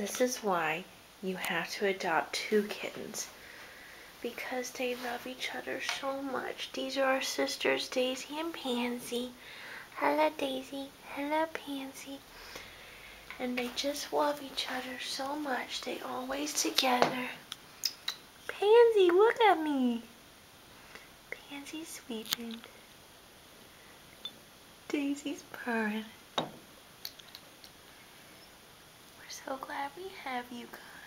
this is why you have to adopt two kittens because they love each other so much. These are our sisters, Daisy and Pansy. Hello, Daisy. Hello, Pansy. And they just love each other so much. They always together. Pansy, look at me. Pansy's sleeping. Daisy's purring. So glad we have you guys.